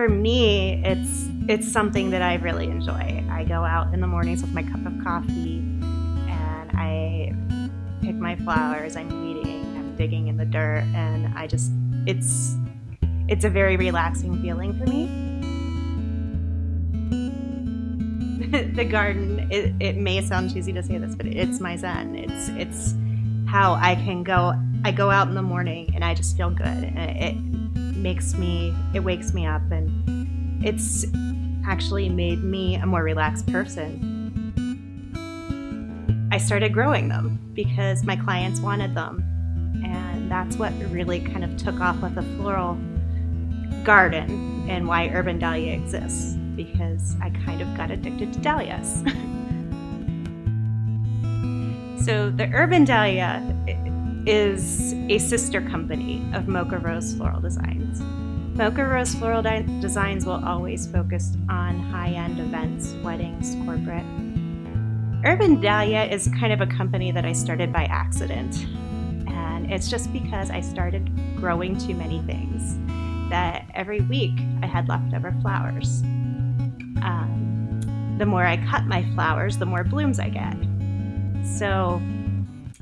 for me, it's it's something that I really enjoy. I go out in the mornings with my cup of coffee and I pick my flowers. I'm weeding, I'm digging in the dirt, and I just it's it's a very relaxing feeling for me. the garden it, it may sound cheesy to say this but it's my zen it's it's how i can go i go out in the morning and i just feel good it makes me it wakes me up and it's actually made me a more relaxed person i started growing them because my clients wanted them and that's what really kind of took off with the floral garden and why urban dahlia exists because I kind of got addicted to dahlias. so the Urban Dahlia is a sister company of Mocha Rose Floral Designs. Mocha Rose Floral Designs will always focus on high-end events, weddings, corporate. Urban Dahlia is kind of a company that I started by accident. And it's just because I started growing too many things that every week I had leftover flowers um, the more I cut my flowers, the more blooms I get. So,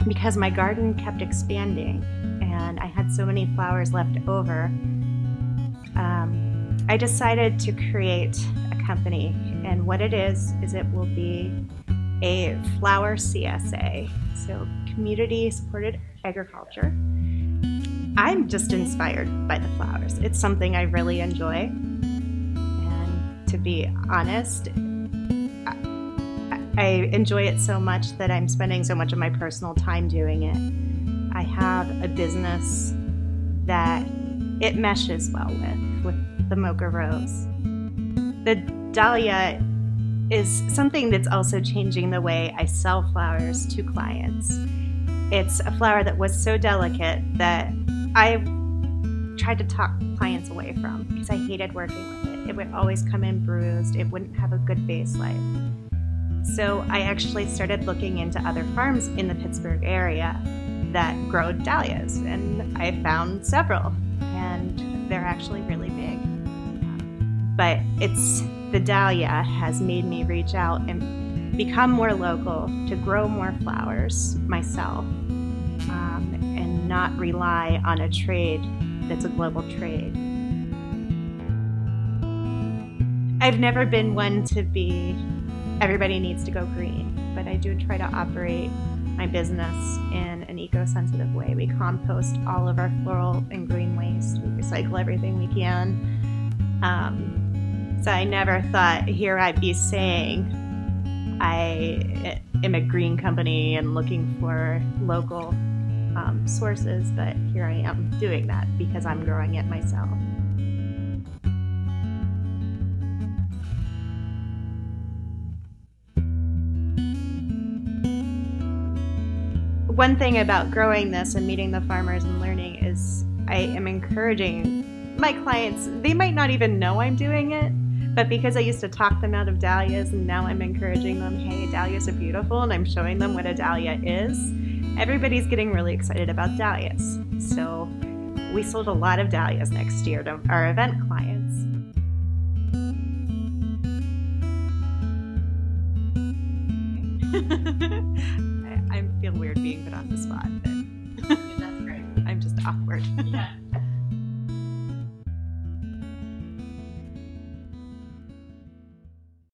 because my garden kept expanding and I had so many flowers left over, um, I decided to create a company. And what it is, is it will be a flower CSA, so community supported agriculture. I'm just inspired by the flowers. It's something I really enjoy And to be honest. I enjoy it so much that I'm spending so much of my personal time doing it. I have a business that it meshes well with, with the Mocha Rose. The Dahlia is something that's also changing the way I sell flowers to clients. It's a flower that was so delicate that I tried to talk clients away from because I hated working with it it would always come in bruised. It wouldn't have a good vase life. So I actually started looking into other farms in the Pittsburgh area that grow dahlias, and I found several, and they're actually really big. But it's the dahlia has made me reach out and become more local to grow more flowers myself um, and not rely on a trade that's a global trade. I've never been one to be everybody needs to go green, but I do try to operate my business in an eco-sensitive way. We compost all of our floral and green waste. We recycle everything we can. Um, so I never thought here I'd be saying I am a green company and looking for local um, sources, but here I am doing that because I'm growing it myself. One thing about growing this and meeting the farmers and learning is I am encouraging my clients, they might not even know I'm doing it, but because I used to talk them out of dahlias and now I'm encouraging them, hey, dahlias are beautiful, and I'm showing them what a dahlia is, everybody's getting really excited about dahlias. So we sold a lot of dahlias next year to our event clients. Feel weird being put on the spot, but that's great. I'm just awkward. Yeah.